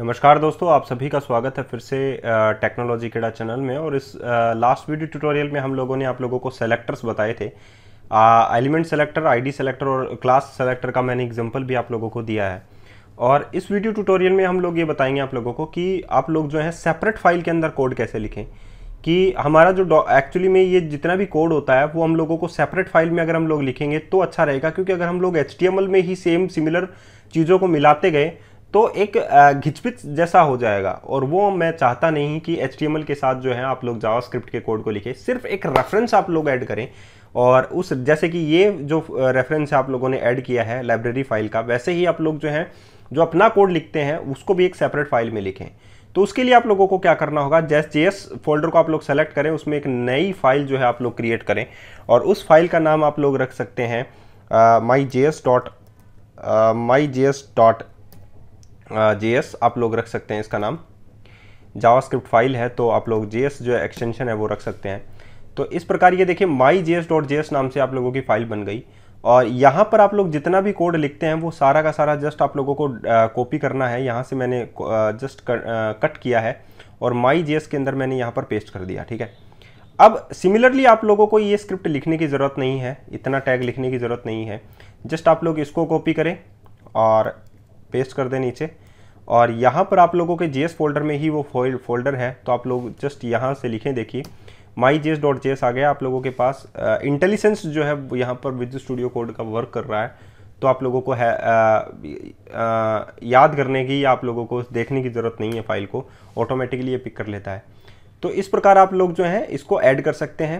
नमस्कार दोस्तों, आप सभी का स्वागत है फिर से टेक्नोलॉजी केड़ा चैनल में। और इस लास्ट वीडियो ट्यूटोरियल में हम लोगों ने आप लोगों को सेलेक्टर्स बताए थे। एलिमेंट सेलेक्टर आईडी सेलेक्टर और क्लास सेलेक्टर का मैंने एग्जांपल भी आप लोगों को दिया है। और इस वीडियो ट्यूटोरियल में हम लोग ये बताएँगे आप लोगों को कि आप लोग जो है सेपरेट फ़ाइल के अंदर कोड कैसे लिखें। कि हमारा जो एक्चुअली में ये जितना भी कोड होता है, वो हम लोगों को सेपरेट फ़ाइल में अगर हम लोग लिखेंगे तो अच्छा रहेगा। क्योंकि अगर हम लोग एच में ही सेम सिमिलर चीज़ों को मिलाते गए तो एक घिचपिच जैसा हो जाएगा। और वो मैं चाहता नहीं कि एच के साथ जो है आप लोग जावास्क्रिप्ट के कोड को लिखें। सिर्फ़ एक रेफरेंस आप लोग ऐड करें। और उस, जैसे कि ये जो रेफरेंस आप लोगों ने ऐड किया है लाइब्रेरी फ़ाइल का, वैसे ही आप लोग जो है, जो अपना कोड लिखते हैं, उसको भी एक सेपरेट फ़ाइल में लिखें। तो उसके लिए आप लोगों को क्या करना होगा जैस जेएस फोल्डर को आप लोग सेलेक्ट करें, उसमें एक नई फ़ाइल जो है आप लोग क्रिएट करें। और उस फ़ाइल का नाम आप लोग रख सकते हैं my J S dot my J S dot J आप लोग रख सकते हैं इसका नाम। जावास्क्रिप्ट फ़ाइल है तो आप लोग जे जो एक्सटेंशन है, वो रख सकते हैं। तो इस प्रकार ये देखिए माई जे डॉट जे नाम से आप लोगों की फ़ाइल बन गई। और यहाँ पर आप लोग जितना भी कोड लिखते हैं, वो सारा का सारा जस्ट आप लोगों को कॉपी करना है। यहाँ से मैंने जस्ट कट किया है। और माई जे के अंदर मैंने यहाँ पर पेस्ट कर दिया, ठीक है? अब सिमिलरली आप लोगों को ये स्क्रिप्ट लिखने की ज़रूरत नहीं है। इतना टैग लिखने की ज़रूरत नहीं है। जस्ट आप लोग इसको कॉपी करें। और पेस्ट कर दें नीचे। और यहाँ पर आप लोगों के जी फोल्डर में ही वो फोल्डर है तो आप लोग जस्ट यहाँ से लिखें देखिए। माई जी डॉट जी आ गया आप लोगों के पास। इंटेलिजेंस जो है यहाँ पर विद्युत स्टूडियो कोड का वर्क कर रहा है तो आप लोगों को है आ, आ, याद करने की या आप लोगों को देखने की ज़रूरत नहीं है फ़ाइल को ऑटोमेटिकली ये पिक कर लेता है। तो इस प्रकार आप लोग जो है इसको ऐड कर सकते हैं।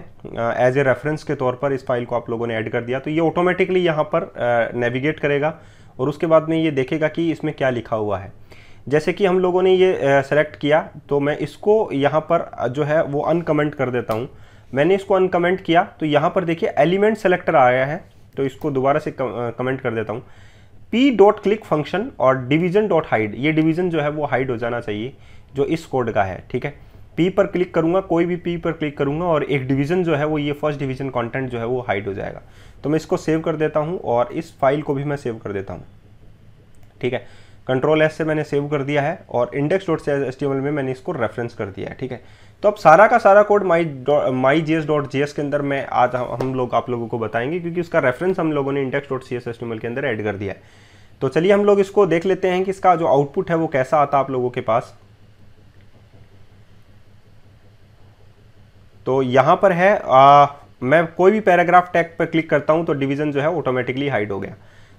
एज ए रेफरेंस के तौर पर इस फ़ाइल को आप लोगों ने ऐड कर दिया तो ये ऑटोमेटिकली यहाँ पर नेविगेट करेगा। और उसके बाद में ये देखेगा कि इसमें क्या लिखा हुआ है। जैसे कि हम लोगों ने ये सेलेक्ट किया तो मैं इसको यहाँ पर जो है वो अनकमेंट कर देता हूँ। मैंने इसको अनकमेंट किया तो यहाँ पर देखिए एलिमेंट सेलेक्टर आया है तो इसको दोबारा से कमेंट कर देता हूँ। पी डॉट क्लिक फ़ंक्शन और डिवीज़न डॉट हाइड ये डिवीज़न जो है वो हाइड हो जाना चाहिए, जो इस कोड का है, ठीक है? पी पर क्लिक करूँगा, कोई भी पी पर क्लिक करूँगा और एक डिवीज़न जो है वो ये फ़र्स्ट डिवीज़न कंटेंट जो है वो हाइड हो जाएगा। तो मैं इसको सेव कर देता हूँ और इस फ़ाइल को भी मैं सेव कर देता हूँ। ठीक है? कंट्रोल एस से मैंने सेव कर दिया है और इंडेक्स डॉट से एस में मैंने इसको रेफरेंस कर दिया है। ठीक है? तो अब सारा का सारा code my my J S dot J S के अंदर मैं आज हम लोग, आप लोगों को बताएँगे क्योंकि उसका रेफरेंस हम लोगों ने index dot C S S के अंदर ऐड कर दिया है। तो चलिए हम लोग इसको देख लेते हैं कि इसका जो आउटपुट है वो कैसा आता आप लोगों के पास। तो यहाँ पर है आ, मैं कोई भी पैराग्राफ टैग पर क्लिक करता हूँ तो डिवीज़न जो है ऑटोमेटिकली हाइड हो गया।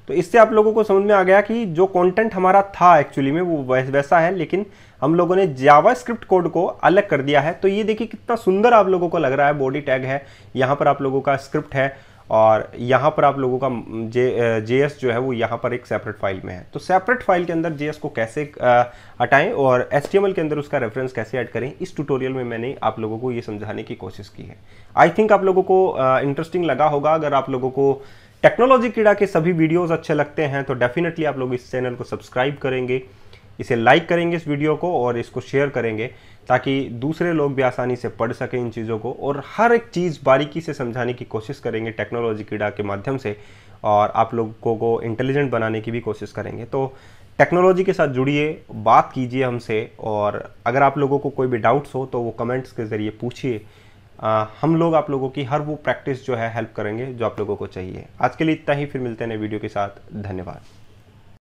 तो इससे आप लोगों को समझ में आ गया कि जो कंटेंट हमारा था एक्चुअली में वो वैसा है लेकिन हम लोगों ने जावा स्क्रिप्ट कोड को अलग कर दिया है। तो ये देखिए कितना सुंदर आप लोगों को लग रहा है बॉडी टैग है यहाँ पर आप लोगों का स्क्रिप्ट है। और यहाँ पर आप लोगों का जे जे एस जो है वो यहाँ पर एक सेपरेट फ़ाइल में है। तो सेपरेट फ़ाइल के अंदर जे एस को कैसे हटाएँ और एस के अंदर उसका रेफरेंस कैसे ऐड करें, इस ट्यूटोरियल में मैंने आप लोगों को ये समझाने की कोशिश की है। आई थिंक आप लोगों को इंटरेस्टिंग लगा होगा अगर आप लोगों को टेक्नोलॉजी कीड़ा के सभी वीडियोस अच्छे लगते हैं तो डेफिनेटली आप लोग इस चैनल को सब्सक्राइब करेंगे। इसे लाइक करेंगे इस वीडियो को और इसको शेयर करेंगे ताकि दूसरे लोग भी आसानी से पढ़ सकें इन चीज़ों को और हर एक चीज़ बारीकी से समझाने की कोशिश करेंगे टेक्नोलॉजी कीड़ा के माध्यम से और आप लोगों को इंटेलिजेंट बनाने की भी कोशिश करेंगे। तो टेक्नोलॉजी के साथ जुड़िए, बात कीजिए हमसे और अगर आप लोगों को कोई भी डाउट्स हो तो वो कमेंट्स के ज़रिए पूछिए। हम लोग आप लोगों की हर वो प्रैक्टिस जो है हेल्प करेंगे जो आप लोगों को चाहिए। आज के लिए इतना ही, फिर मिलते हैं नए वीडियो के साथ। धन्यवाद।